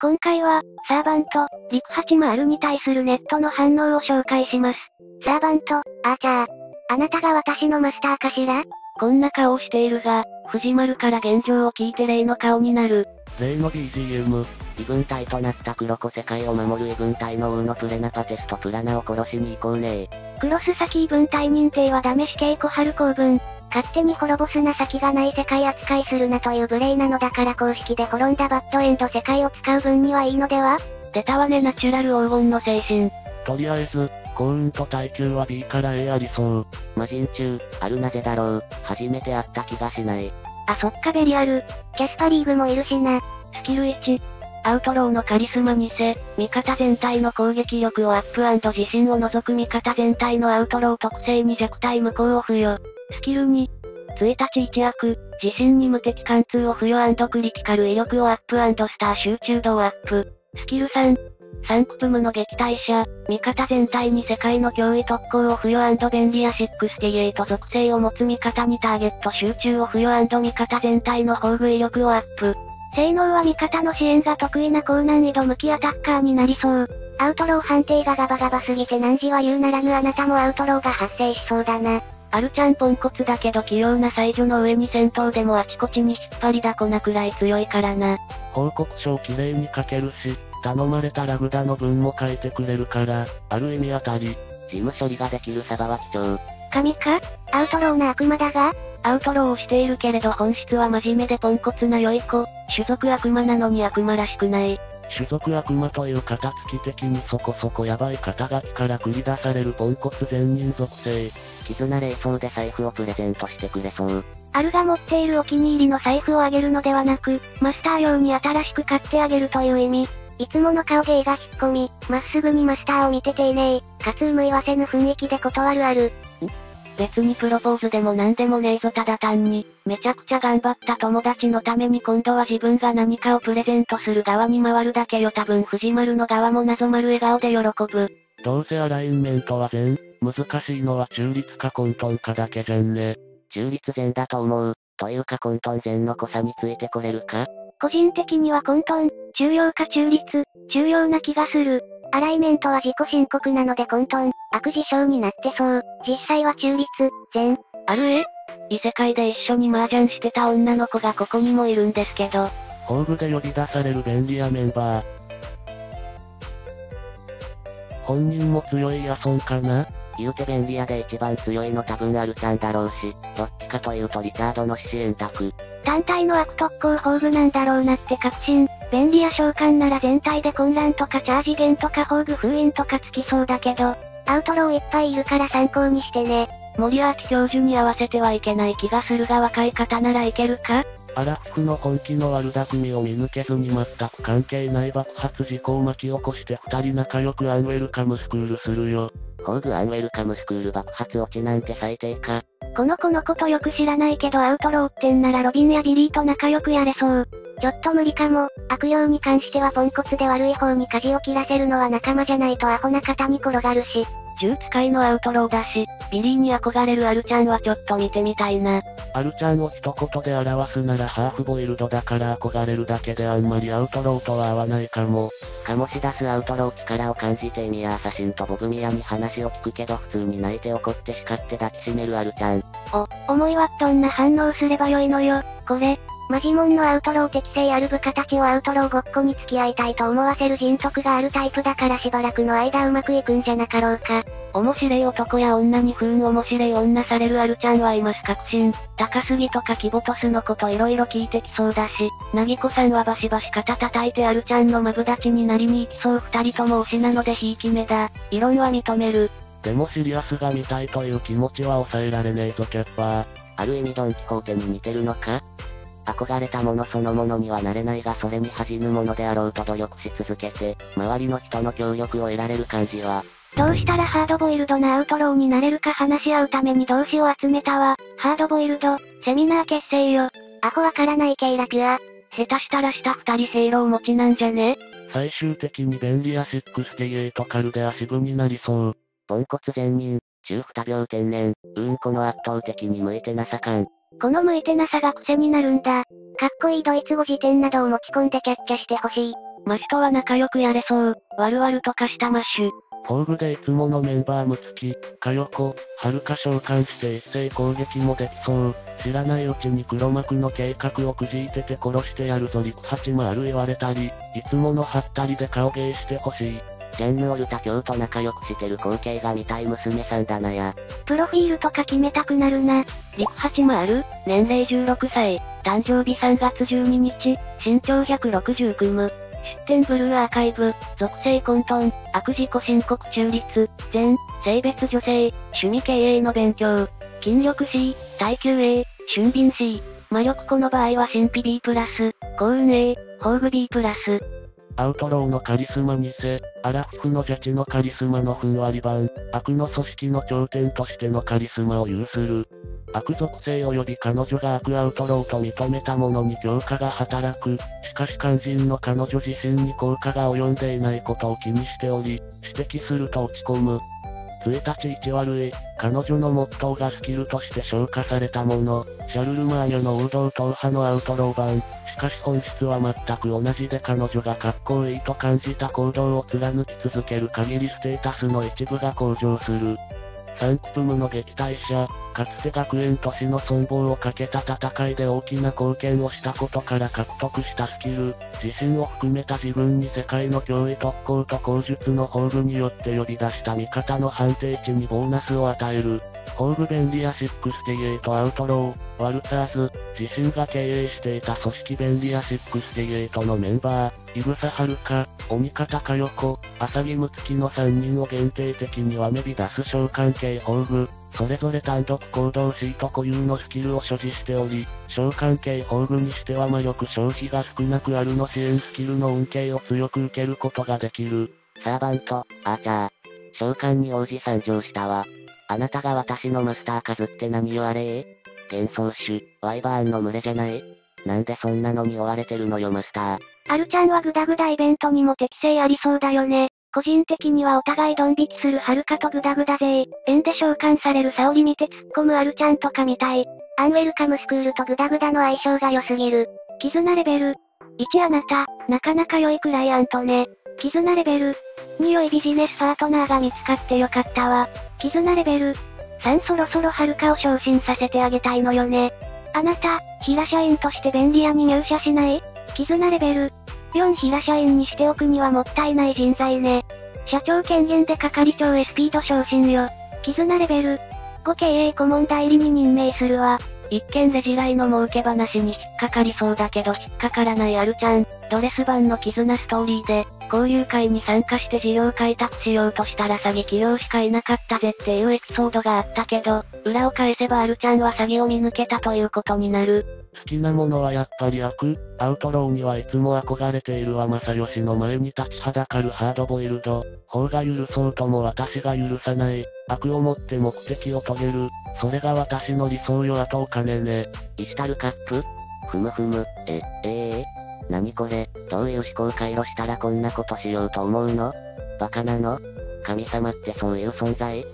今回は、サーバント、陸80に対するネットの反応を紹介します。サーバント、アーチャー。あなたが私のマスターかしら？こんな顔をしているが、藤丸から現状を聞いて例の顔になる。例の BGM、異分隊となった黒子世界を守る異分隊の王のプレナパテストプラナを殺しに行こうねクロス先異分隊認定はダメ死刑小春公文。勝手に滅ぼすな先がない世界扱いするなという無礼なのだから公式で滅んだバッドエンド世界を使う分にはいいのでは？出たわねナチュラル黄金の精神。とりあえず、幸運と耐久は B から A ありそう。魔人中、あるなぜだろう。初めて会った気がしない。あ、そっかベリアル。キャスパリーグもいるしな。スキル1。アウトローのカリスマ2世、味方全体の攻撃力をアップ自信を除く味方全体のアウトロー特性に弱体無効を付与。スキル2。1日一役、自身に無敵貫通を付与クリティカル威力をアップスター集中度をアップ。スキル3。サンクプムの撃退者、味方全体に世界の脅威特攻を付与便利や68属性を持つ味方にターゲット集中を付与味方全体の防具威力をアップ。性能は味方の支援が得意な高難易度向きアタッカーになりそう。アウトロー判定がガバガバすぎて何時は言うならぬあなたもアウトローが発生しそうだな。アルちゃんポンコツだけど器用な才女の上に戦闘でもあちこちに引っ張りだこなくらい強いからな。報告書をきれいに書けるし、頼まれたラグダの文も書いてくれるから、ある意味あたり。事務処理ができるサバは貴重。神か？アウトローな悪魔だが？アウトローをしているけれど本質は真面目でポンコツな良い子。種族悪魔なのに悪魔らしくない。種族悪魔という肩つき的にそこそこヤバい肩書きから繰り出されるポンコツ善人属性。絆霊装で財布をプレゼントしてくれそう。アルが持っているお気に入りの財布をあげるのではなく、マスター用に新しく買ってあげるという意味。いつもの顔芸が引っ込み、まっすぐにマスターを見て丁寧、かつ無言わせぬ雰囲気で断るある。別にプロポーズでも何でもねえぞただ単に、めちゃくちゃ頑張った友達のために今度は自分が何かをプレゼントする側に回るだけよ多分藤丸の側も謎丸笑顔で喜ぶ。どうせアラインメントは全、難しいのは中立か混沌かだけじゃんね。中立全だと思う。というか混沌全の濃さについてこれるか？個人的には混沌、重要か中立、重要な気がする。アライメントは自己申告なので混沌、悪事象になってそう。実際は中立、全。あるえ異世界で一緒に麻雀してた女の子がここにもいるんですけど。ホームで呼び出される便利やメンバー。本人も強いヤソンかな？言うて便利屋で一番強いの多分アルちゃんだろうし、どっちかというとリチャードの支援択。単体の悪特攻宝具なんだろうなって確信。便利屋召喚なら全体で混乱とかチャージ源とか宝具封印とかつきそうだけど、アウトローいっぱいいるから参考にしてね。森脇教授に合わせてはいけない気がするが若い方ならいけるか？アラフクの本気の悪巧みを見抜けずに全く関係ない爆発事故を巻き起こして二人仲良くアンウェルカムスクールするよ。宝具 Unwelcome School 爆発落ちなんて最低か。この子のことよく知らないけどアウトローってんならロビンやビリーと仲良くやれそう。ちょっと無理かも。悪用に関してはポンコツで悪い方に舵を切らせるのは仲間じゃないとアホな方に転がるし。銃使いのアウトローだし、ビリーに憧れるアルちゃんはちょっと見てみたいな。アルちゃんを一言で表すならハーフボイルドだから憧れるだけであんまりアウトローとは合わないかも。醸し出すアウトロー力を感じてミヤアサシンとボブミヤに話を聞くけど普通に泣いて怒って叱って抱きしめるアルちゃん。お、思いはどんな反応すればよいのよ、これ。マジモンのアウトロー適性ある部下たちをアウトローごっこに付き合いたいと思わせる人徳があるタイプだからしばらくの間うまくいくんじゃなかろうか。面白い男や女に不運面白い女されるアルちゃんはいます確信。高杉とかキボトスのこと色々聞いてきそうだし、なぎこさんはバシバシ肩叩いてアルちゃんのマブダチになりに行きそう二人とも推しなのでひいき目だ。異論は認める。でもシリアスが見たいという気持ちは抑えられねえぞキャッパー。ある意味ドンキホーテに似てるのか？憧れたものそのものにはなれないがそれに恥じぬものであろうと努力し続けて、周りの人の協力を得られる感じは、どうしたらハードボイルドなアウトローになれるか話し合うために同志を集めたわ。ハードボイルド、セミナー結成よ。アホわからない系楽は。下手したら下二人ヘイロー持ちなんじゃね？最終的に便利屋68カルデア支部になりそう。ポンコツ善人、中二病天然、うん、この圧倒的に向いてなさ感。この向いてなさが癖になるんだ。かっこいいドイツ語辞典などを持ち込んでキャッキャしてほしい。マシュとは仲良くやれそう。ワルワルと化したマシュ。フォーグでいつものメンバームツキ、カヨコ、ハルカ召喚して一斉攻撃もできそう。知らないうちに黒幕の計画をくじいてて殺してやるぞ陸八魔アル言われたり、いつものハったりで顔芸してほしい。ジェンヌオルタ教と仲良くしてる光景が見たい娘さんだなや。プロフィールとか決めたくなるな。陸八もある年齢16歳、誕生日3月12日、身長160ム。失点ブルーアーカイブ、属性混沌、悪自己申告中立、全、性別女性、趣味経営の勉強、筋力 C、耐久 A、俊敏 C、魔力この場合は神秘 B+, 幸運 A、宝具 B+, アウトローのカリスマ偽、アラフィフのジャチのカリスマのふんわり版、悪の組織の頂点としてのカリスマを有する。悪属性及び彼女が悪アウトローと認めたものに強化が働く。しかし肝心の彼女自身に効果が及んでいないことを気にしており、指摘すると落ち込む。1日1悪い、彼女のモットーがスキルとして消化されたもの、シャルルマーニョの王道党派のアウトロー版、しかし本質は全く同じで彼女がかっこいいと感じた行動を貫き続ける限りステータスの一部が向上する。サンクプムの撃退者、かつて学園都市の存亡をかけた戦いで大きな貢献をしたことから獲得したスキル、自身を含めた自分に世界の脅威特攻と口述の宝具によって呼び出した味方の判定値にボーナスを与える。宝具便利や68アウトロー、ワルターズ、自身が経営していた組織便利や68のメンバー、イブサハルカ、鬼方かよこ、アサギムツキの3人を限定的にはめび出す召喚系宝具、それぞれ単独行動シート固有のスキルを所持しており、召喚系宝具にしては魔力消費が少なくあるの支援スキルの恩恵を強く受けることができる。サーバント、アーチャー。召喚に王子参上したわ。あなたが私のマスター数って何よあれ？幻想種、ワイバーンの群れじゃない？なんでそんなのに追われてるのよマスター。アルちゃんはグダグダイベントにも適性ありそうだよね。個人的にはお互いドン引きするはるかとグダグダ勢、縁で召喚されるサオリ見て突っ込むアルちゃんとか見たい。アンウェルカムスクールとグダグダの相性が良すぎる。絆レベル。1あなた、なかなか良いクライアントね。絆レベル。2良いビジネスパートナーが見つかってよかったわ。絆レベル。3そろそろはるかを昇進させてあげたいのよね。あなた、平社員として便利屋に入社しない？絆レベル。4平社員にしておくにはもったいない人材ね。社長権限で係長へスピード昇進よ。絆レベル。5経営顧問代理に任命するわ。一見レジライの儲け話に引っかかりそうだけど引っかからないアルちゃん、ドレス版の絆ストーリーで、交流会に参加して事業開拓しようとしたら詐欺企業しかいなかったぜっていうエピソードがあったけど、裏を返せばアルちゃんは詐欺を見抜けたということになる。好きなものはやっぱり悪アウトローにはいつも憧れているは正義の前に立ちはだかるハードボイルド。法が許そうとも私が許さない。悪をもって目的を遂げる。それが私の理想よあとお金ね。イスタルカップ？ふむふむ、え、ええー、何これ、どういう思考回路したらこんなことしようと思うの？バカなの？神様ってそういう存在？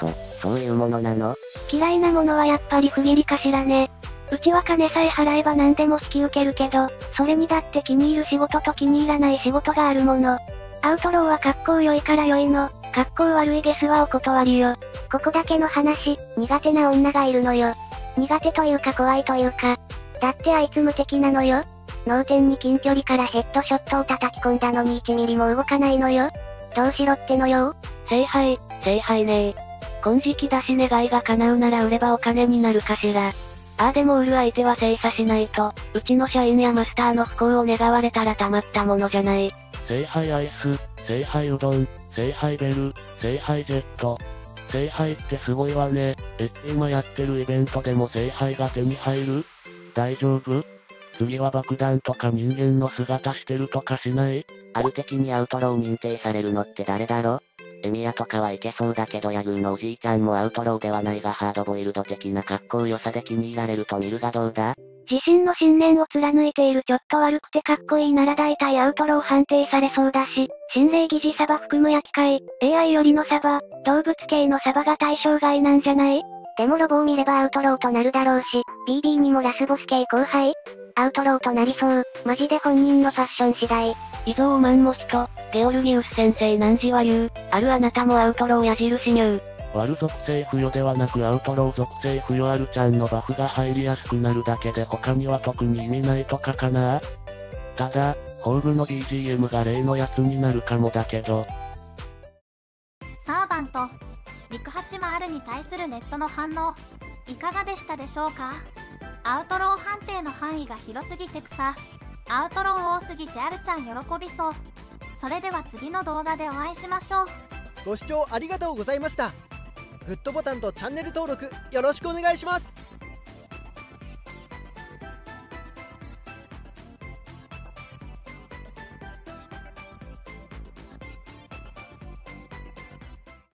そ、そういうものなの？嫌いなものはやっぱり不義理かしらね。うちは金さえ払えば何でも引き受けるけど、それにだって気に入る仕事と気に入らない仕事があるもの。アウトローは格好良いから良いの。格好悪いゲスはお断りよ。ここだけの話、苦手な女がいるのよ。苦手というか怖いというか。だってあいつ無敵なのよ。脳天に近距離からヘッドショットを叩き込んだのに1ミリも動かないのよ。どうしろってのよ聖杯、聖杯ね金色だし願いが叶うなら売ればお金になるかしら。ああでも売る相手は精査しないと、うちの社員やマスターの不幸を願われたらたまったものじゃない。聖杯アイス、聖杯うどん、聖杯ベル、聖杯ジェット。聖杯ってすごいわね。え、今やってるイベントでも聖杯が手に入る？大丈夫？次は爆弾とか人間の姿してるとかしない？ある的にアウトロー認定されるのって誰だろ？エミヤとかはいけそうだけどヤグーのおじいちゃんもアウトローではないがハードボイルド的な格好良さで気に入られると見るがどうだ？自身の信念を貫いているちょっと悪くてかっこいいなら大体アウトロー判定されそうだし、心霊疑似サバ含む焼き械、AI よりのサバ、動物系のサバが対象外なんじゃない？でもロボを見ればアウトローとなるだろうし、BB にもラスボス系後輩？アウトローとなりそう。マジで本人のファッション次第。伊蔵マンモスと、ゲオルギウス先生汝は言う、あるあなたもアウトロー矢印入。悪属性付与ではなくアウトロー属性付与アルちゃんのバフが入りやすくなるだけで他には特に意味ないとかかなただ、宝具の BGM が例のやつになるかもだけど。サーバント、陸八マルに対するネットの反応、いかがでしたでしょうか？アウトロー判定の範囲が広すぎて草、アウトロー多すぎてあるちゃん喜びそう。それでは次の動画でお会いしましょう。ご視聴ありがとうございました。グッドボタンとチャンネル登録よろしくお願いします